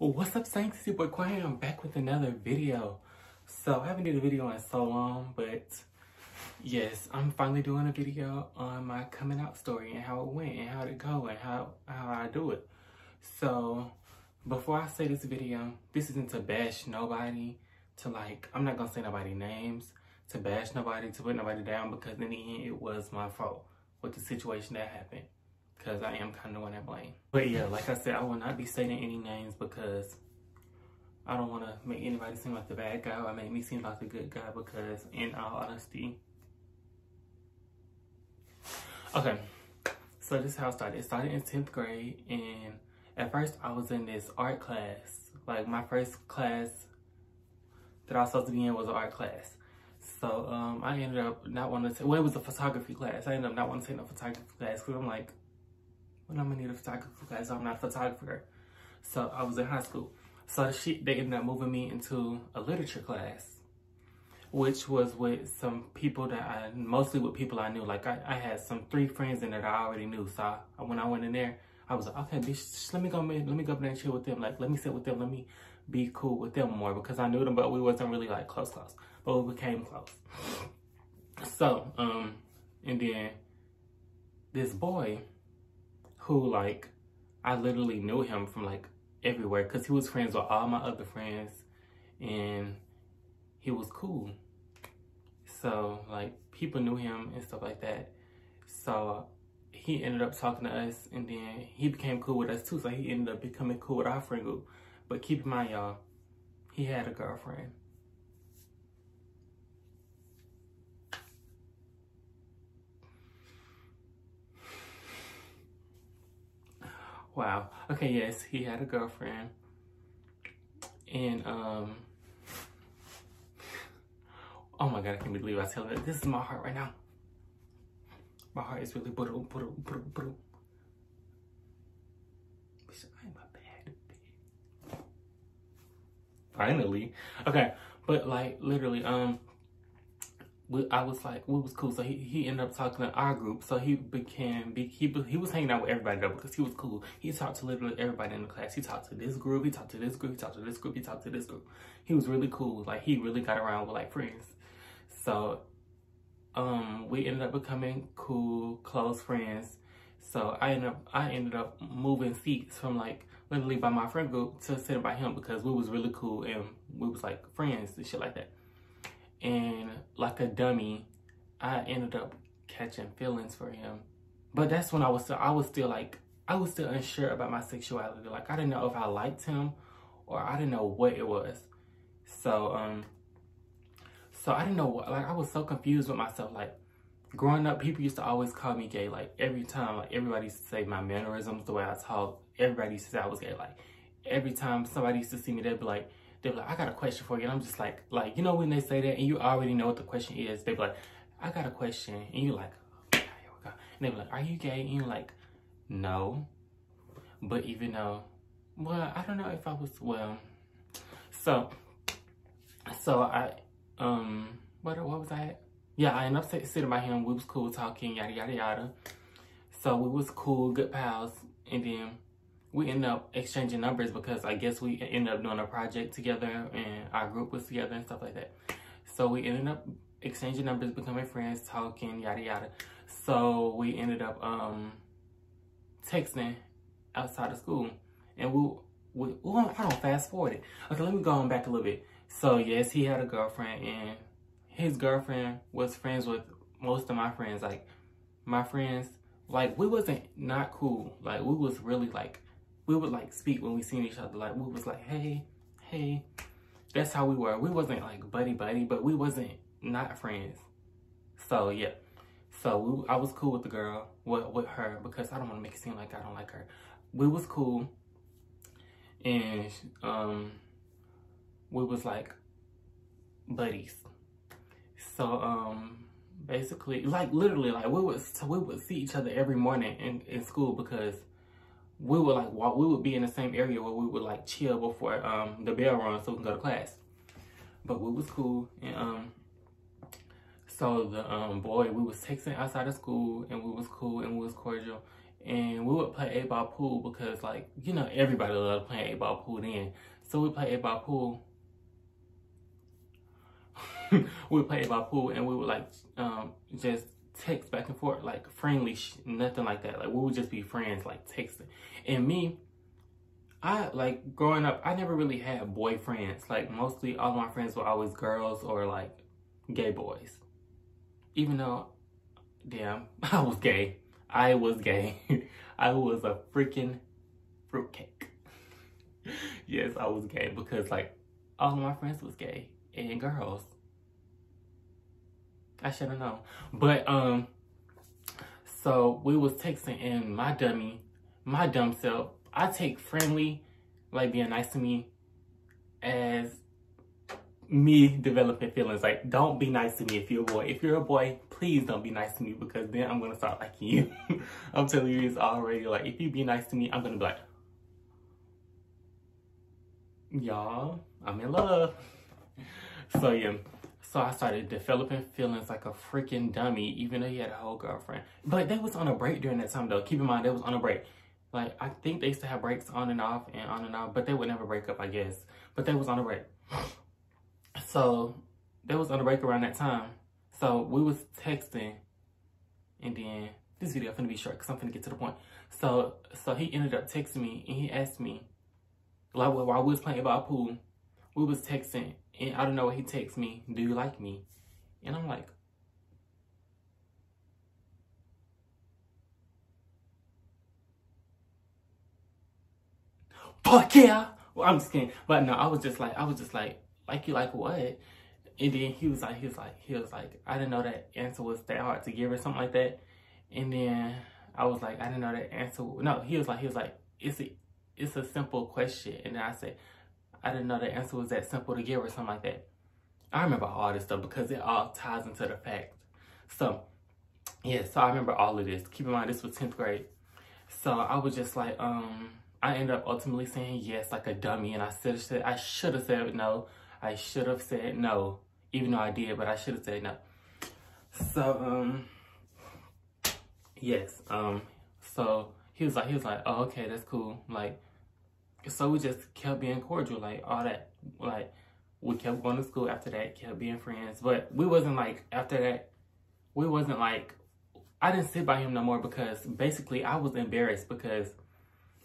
Well, what's up, Saints? It's your boy. I'm back with another video. So, I haven't did a video in so long, but yes, I'm finally doing a video on my coming out story and how it went and how it go and how, how I do it. So, before I say this video, this isn't to bash nobody, to like, I'm not gonna say nobody names, to bash nobody, to put nobody down, because in the end, it was my fault with the situation that happened because I am kind of the one that blame. But yeah, like I said, I will not be stating any names because I don't want to make anybody seem like the bad guy or make me seem like the good guy because in all honesty. Okay, so this is how it started. It started in 10th grade and at first I was in this art class. Like my first class that I was supposed to be in was an art class. So um, I ended up not wanting to, well, it was a photography class. I ended up not wanting to take no photography class because I'm like, when I'm a photography class, I'm not a photographer. So I was in high school. So she, they ended up moving me into a literature class, which was with some people that I, mostly with people I knew. Like I, I had some three friends in there that I already knew. So I, when I went in there, I was like, okay, bitch, let me go, let me go up there and chill with them. Like, let me sit with them. Let me be cool with them more because I knew them, but we wasn't really like close, close. But we became close. So, um, and then this boy, who like I literally knew him from like everywhere because he was friends with all my other friends and he was cool. So like people knew him and stuff like that. So he ended up talking to us and then he became cool with us too. So he ended up becoming cool with our friend group. But keep in mind y'all, he had a girlfriend. Wow. Okay, yes, he had a girlfriend. And, um, oh my God, I can't believe I tell that. This is my heart right now. My heart is really bro. I'm a bad Finally. Okay, but like literally, um, I was like, we was cool. So he, he ended up talking to our group. So he became, he, he was hanging out with everybody though because he was cool. He talked to literally everybody in the class. He talked to this group, he talked to this group, he talked to this group, he talked to this group. He was really cool. Like he really got around with like friends. So um, we ended up becoming cool, close friends. So I ended up, I ended up moving seats from like literally by my friend group to sitting by him because we was really cool and we was like friends and shit like that and like a dummy, I ended up catching feelings for him. But that's when I was still, I was still like, I was still unsure about my sexuality. Like I didn't know if I liked him or I didn't know what it was. So, um, so I didn't know what, like I was so confused with myself. Like growing up, people used to always call me gay. Like every time, like everybody used to say my mannerisms, the way I talk, everybody used to say I was gay. Like every time somebody used to see me, they'd be like, they're like, I got a question for you. And I'm just like, like, you know, when they say that and you already know what the question is, they be like, I got a question. And you're like, oh, here we go. And they be like, are you gay? And you're like, no. But even though, well, I don't know if I was, well, so, so I, um, what, what was I Yeah, I ended up sitting by him. We was cool talking, yada, yada, yada. So we was cool, good pals. And then we ended up exchanging numbers because I guess we ended up doing a project together and our group was together and stuff like that. So we ended up exchanging numbers, becoming friends, talking, yada yada. So we ended up um texting outside of school. And we, we I don't fast forward it. Okay, let me go on back a little bit. So yes, he had a girlfriend and his girlfriend was friends with most of my friends. Like my friends, like we wasn't not cool. Like we was really like we would like speak when we seen each other. Like we was like, hey, hey. That's how we were. We wasn't like buddy buddy, but we wasn't not friends. So yeah. So we, I was cool with the girl, with, with her, because I don't want to make it seem like I don't like her. We was cool. And um, we was like buddies. So um, basically, like literally, like we would, so we would see each other every morning in, in school because we would like walk, we would be in the same area where we would like chill before um, the bell rung so we can go to class. But we was cool and um, so the um, boy, we was texting outside of school and we was cool and we was cordial. and we would play eight ball pool because like you know everybody loved playing eight ball pool then. So we play eight ball pool. we play eight ball pool and we would like um, just text back and forth like friendly, nothing like that. Like we would just be friends, like texting. And me, I like growing up, I never really had boyfriends. Like mostly all my friends were always girls or like gay boys. Even though, damn, I was gay. I was gay. I was a freaking fruitcake. yes, I was gay because like all my friends was gay and girls. I should have known. But um so we was texting and my dummy, my dumb self, I take friendly, like being nice to me as me developing feelings. Like, don't be nice to me if you're a boy. If you're a boy, please don't be nice to me because then I'm gonna start liking you. I'm telling you it's already like if you be nice to me, I'm gonna be like, y'all, I'm in love. So yeah. So I started developing feelings like a freaking dummy, even though he had a whole girlfriend. But they was on a break during that time though. Keep in mind, they was on a break. Like, I think they used to have breaks on and off and on and off, but they would never break up, I guess. But they was on a break. So they was on a break around that time. So we was texting and then this video finna be short because I'm finna get to the point. So so he ended up texting me and he asked me, like while we was playing about pool, we was texting and I don't know what he texted me, do you like me? And I'm like, fuck yeah. Well, I'm just kidding. But no, I was just like, I was just like, like you like what? And then he was like, he was like, he was like, I didn't know that answer was that hard to give or something like that. And then I was like, I didn't know that answer. No, he was like, he was like, it's a, it's a simple question. And then I said, I didn't know the answer was that simple to give or something like that. I remember all this stuff because it all ties into the fact. So, yeah, so I remember all of this. Keep in mind, this was 10th grade. So I was just like, um, I ended up ultimately saying yes like a dummy. And I should have said, I should have said no. I should have said no, even though I did, but I should have said no. So, um, yes, um, so he was like, he was like, oh, okay, that's cool. Like, so we just kept being cordial, like all that, like we kept going to school after that, kept being friends, but we wasn't like, after that, we wasn't like, I didn't sit by him no more because basically I was embarrassed because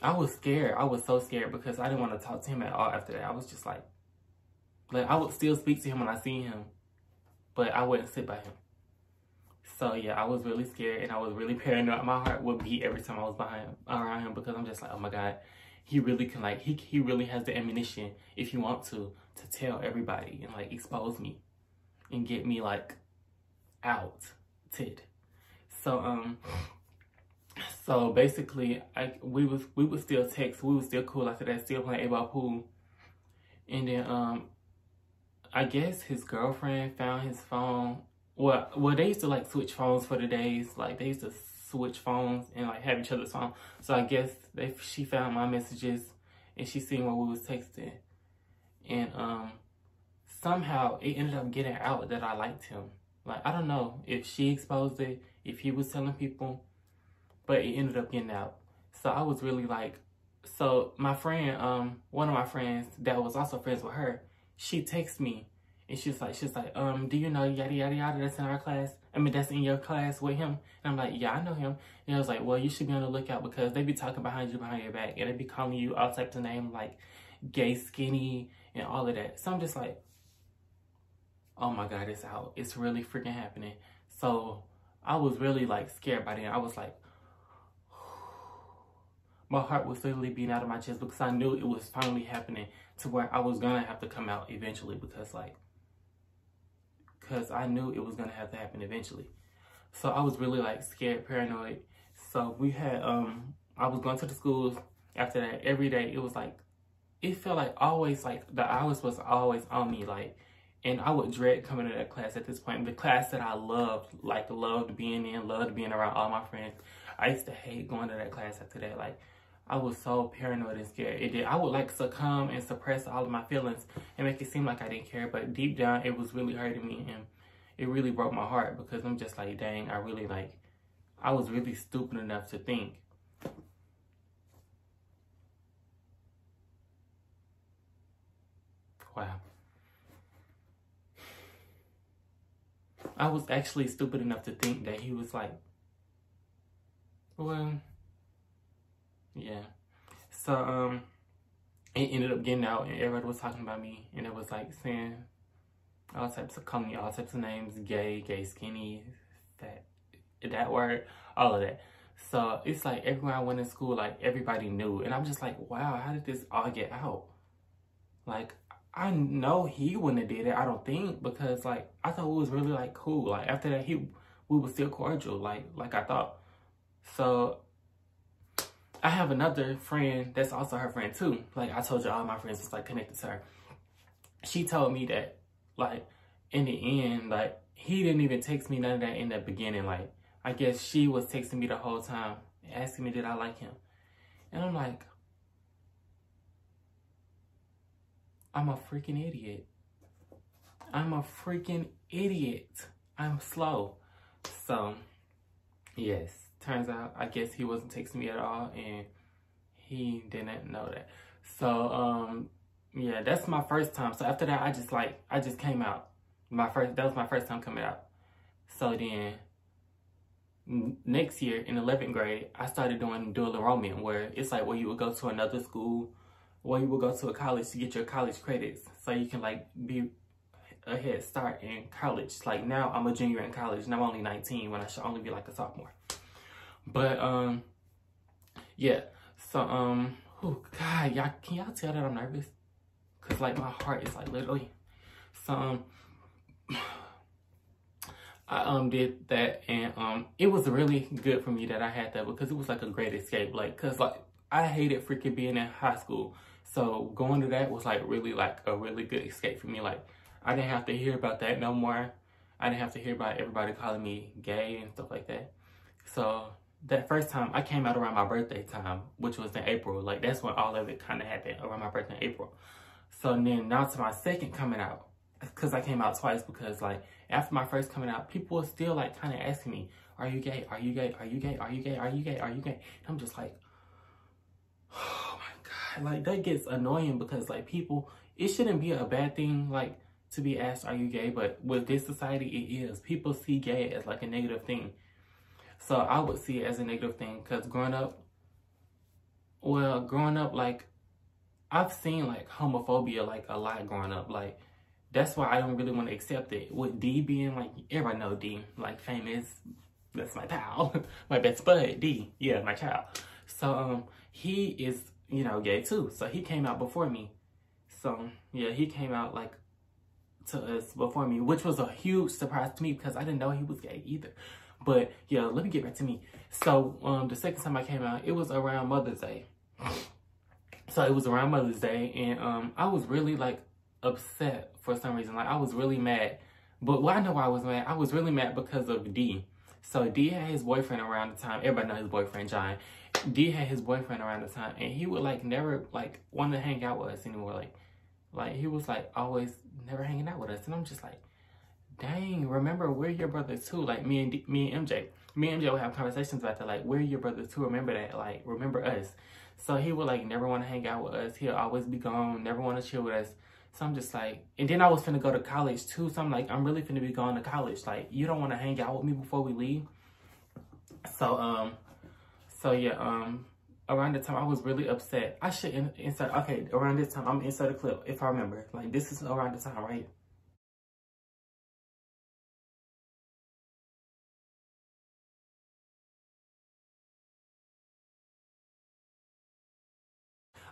I was scared. I was so scared because I didn't want to talk to him at all after that. I was just like, like I would still speak to him when I see him, but I wouldn't sit by him. So yeah, I was really scared and I was really paranoid. My heart would beat every time I was behind around him because I'm just like, oh my god, he really can like he he really has the ammunition if you want to to tell everybody and like expose me and get me like out tid. So um so basically I we was we would still text, we was still cool after that, still playing eight ball pool. And then um I guess his girlfriend found his phone. Well, well, they used to like switch phones for the days. Like they used to switch phones and like have each other's phone. So I guess they she found my messages and she seen what we was texting, and um somehow it ended up getting out that I liked him. Like I don't know if she exposed it, if he was telling people, but it ended up getting out. So I was really like, so my friend, um, one of my friends that was also friends with her, she texts me and she's like, she's like, um, do you know yada yada yada that's in our class? I mean, that's in your class with him. And I'm like, yeah, I know him. And I was like, well, you should be on the lookout because they be talking behind you, behind your back, and they be calling you all types of names like gay, skinny, and all of that. So I'm just like, oh my god, it's out. It's really freaking happening. So I was really like scared by then. I was like, my heart was literally beating out of my chest because I knew it was finally happening to where I was gonna have to come out eventually because like because I knew it was gonna have to happen eventually. So I was really like scared, paranoid. So we had um I was going to the schools after that every day. It was like it felt like always like the hours was always on me like and I would dread coming to that class at this point. The class that I loved, like loved being in, loved being around all my friends. I used to hate going to that class after that. Like I was so paranoid and scared. It did. I would like succumb and suppress all of my feelings and make it seem like I didn't care. But deep down, it was really hurting me and it really broke my heart because I'm just like, dang, I really like, I was really stupid enough to think Wow. I was actually stupid enough to think that he was like, well, yeah. So, um, it ended up getting out and everybody was talking about me and it was like saying all types of calling me all types of names, gay, gay skinny, that that word, all of that. So it's like everywhere I went in school, like everybody knew. And I'm just like, wow, how did this all get out? Like I know he wouldn't have did it, I don't think, because like I thought it was really like cool. Like after that he we were still cordial, like like I thought. So I have another friend that's also her friend too. Like I told you all my friends was like connected to her. She told me that like in the end, like he didn't even text me none of that in the beginning. Like I guess she was texting me the whole time, asking me did I like him. And I'm like, I'm a freaking idiot. I'm a freaking idiot. I'm slow. So, yes turns out I guess he wasn't texting me at all and he didn't know that. So um yeah, that's my first time. So after that I just like I just came out. My first that was my first time coming out. So then next year in 11th grade, I started doing dual enrollment where it's like where you would go to another school or you would go to a college to get your college credits so you can like be a head start in college. Like now I'm a junior in college and I'm only 19 when I should only be like a sophomore. But um, yeah. So um, oh God, y'all can y'all tell that I'm nervous? Cause like my heart is like literally. So um, I um did that and um it was really good for me that I had that because it was like a great escape. Like cause like I hated freaking being in high school. So going to that was like really like a really good escape for me. Like I didn't have to hear about that no more. I didn't have to hear about everybody calling me gay and stuff like that. So that first time I came out around my birthday time, which was in April. Like that's when all of it kind of happened around my birthday in April. So then now to my second coming out, because I came out twice because like after my first coming out, people were still like kind of asking me, are you gay? Are you gay? Are you gay? Are you gay? Are you gay? Are you gay? And I'm just like, oh my God. Like that gets annoying because like people, it shouldn't be a bad thing like to be asked, are you gay? But with this society, it is. People see gay as like a negative thing. So I would see it as a negative thing because growing up, well, growing up, like, I've seen like homophobia like a lot growing up. Like, that's why I don't really want to accept it. With D being like, everybody know D, like famous, that's my pal, my best bud, D, yeah, my child. So, um, he is, you know, gay too. So he came out before me. So, yeah, he came out like to us before me, which was a huge surprise to me because I didn't know he was gay either. But yeah, let me get back to me. So um, the second time I came out, it was around Mother's Day. So it was around Mother's Day, and um, I was really like upset for some reason. Like I was really mad. But well, I know why I was mad. I was really mad because of D. So D had his boyfriend around the time. Everybody know his boyfriend, John. D had his boyfriend around the time, and he would like never like want to hang out with us anymore. Like, like he was like always never hanging out with us, and I'm just like, dang, remember we're your brothers too. Like me and D, me and MJ, me and MJ would have conversations about that. Like we're your brothers too. Remember that. Like remember us. So he would like never want to hang out with us. He'll always be gone. Never want to chill with us. So I'm just like, and then I was finna go to college too. So I'm like, I'm really finna be going to college. Like you don't want to hang out with me before we leave. So um, so yeah um. Around the time I was really upset. I should insert, okay, around this time, I'm insert a clip if I remember. Like, this is around the time, right?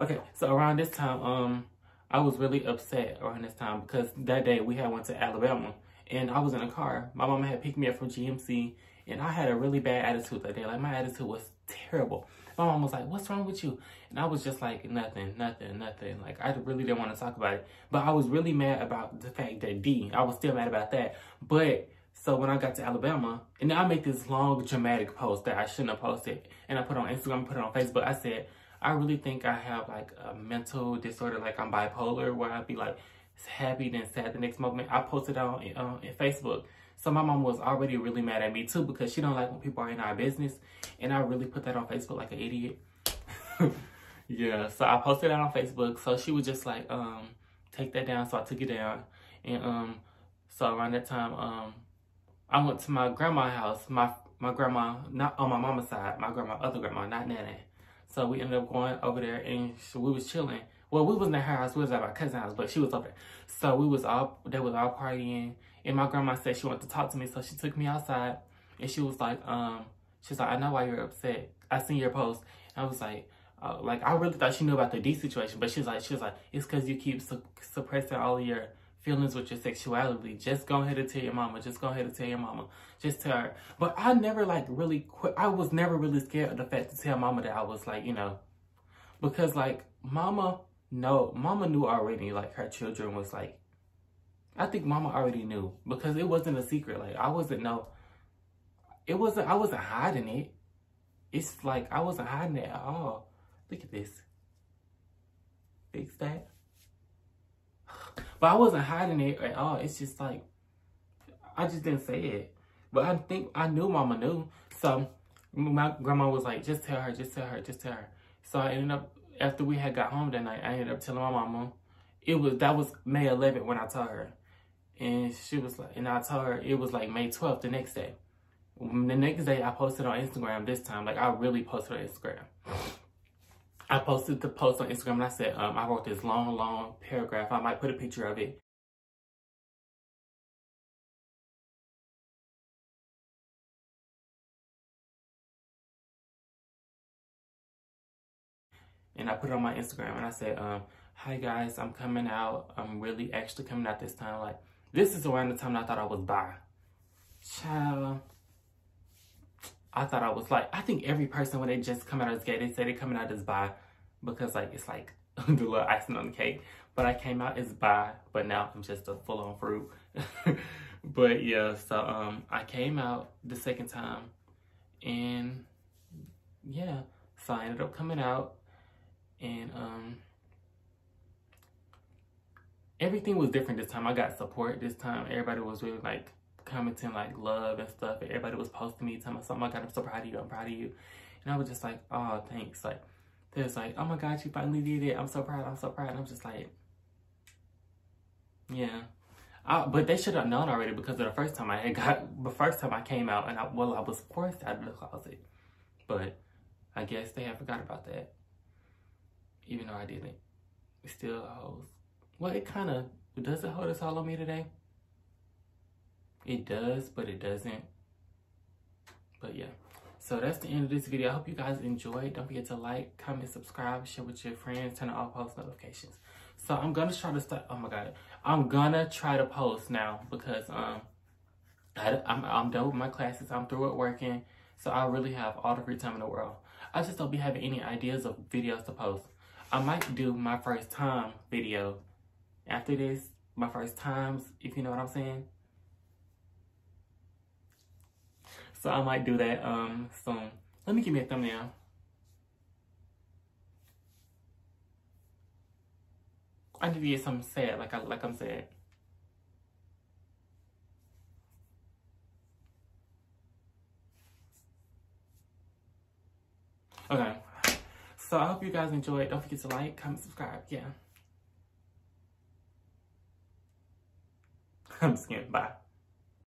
Okay, so around this time, um, I was really upset around this time because that day we had went to Alabama and I was in a car. My mama had picked me up from GMC and I had a really bad attitude that day. Like my attitude was terrible. My mom was like, what's wrong with you? And I was just like, nothing, nothing, nothing. Like I really didn't want to talk about it. But I was really mad about the fact that D, I was still mad about that. But so when I got to Alabama, and I made this long dramatic post that I shouldn't have posted, and I put on Instagram, put it on Facebook. I said, I really think I have like a mental disorder, like I'm bipolar, where I'd be like happy then sad the next moment. I posted on uh, in Facebook. So my mom was already really mad at me too because she don't like when people are in our business. And I really put that on Facebook like an idiot. yeah, so I posted that on Facebook. So she was just like, um, take that down. So I took it down. And um, so around that time, um, I went to my grandma's house. My my grandma, not on my mama's side, my grandma, other grandma, not Nana. So we ended up going over there and we was chilling. Well, we wasn't at her house, we was at my cousin's house, but she was over there. So we was all, they was all partying. And my grandma said she wanted to talk to me, so she took me outside. And she was like, um, she's like, I know why you're upset. I seen your post. And I was like, uh, like, I really thought she knew about the D situation, but she was like, she was like, it's because you keep su suppressing all your feelings with your sexuality. Just go ahead and tell your mama. Just go ahead and tell your mama. Just tell her. But I never like really quit. I was never really scared of the fact to tell mama that I was like, you know, because like mama, no, mama knew already like her children was like, I think mama already knew because it wasn't a secret. Like I wasn't no, it wasn't, I wasn't hiding it. It's like I wasn't hiding it at all. Look at this. Fix that. But I wasn't hiding it at all. It's just like, I just didn't say it. But I think I knew mama knew. So my grandma was like, just tell her, just tell her, just tell her. So I ended up, after we had got home that night, I ended up telling my mama. It was, that was May 11th when I told her. And she was like, and I told her it was like May 12th the next day. The next day I posted on Instagram this time. Like I really posted on Instagram. I posted the post on Instagram and I said, um, I wrote this long, long paragraph. I might put a picture of it. And I put it on my Instagram and I said, um, hi guys, I'm coming out. I'm really actually coming out this time. Like, this is around the time I thought I was bi. Child. I thought I was like, I think every person when they just come out as gay, they say they're coming out as bi because like it's like the little icing on the cake. But I came out as bi, but now I'm just a full on fruit. but yeah, so um I came out the second time and yeah, so I ended up coming out and um everything was different this time. I got support this time. Everybody was really like commenting like love and stuff. Everybody was posting me, telling me something. My God, I'm so proud of you. I'm proud of you. And I was just like, oh, thanks. Like, they was like, oh my God, you finally did it. I'm so proud. I'm so proud. And I'm just like, yeah. I, but they should have known already because of the first time I had got, the first time I came out and I, well, I was forced out of the closet. But I guess they have forgot about that. Even though I didn't. It still holds. Well, it kind of, does it hold us all on me today? It does, but it doesn't. But yeah. So that's the end of this video. I hope you guys enjoyed. Don't forget to like, comment, subscribe, share with your friends, turn on all post notifications. So I'm gonna try to start. Oh my god, I'm gonna try to post now because um, I, I'm I'm done with my classes. I'm through with working, so I really have all the free time in the world. I just don't be having any ideas of videos to post. I might do my first time video after this, my first times, if you know what I'm saying. So I might do that um soon. Let me give me a thumbnail. I need to get something sad, like I like I'm sad. Okay. So I hope you guys enjoyed. Don't forget to like, comment, subscribe. Yeah. I'm scared. Bye.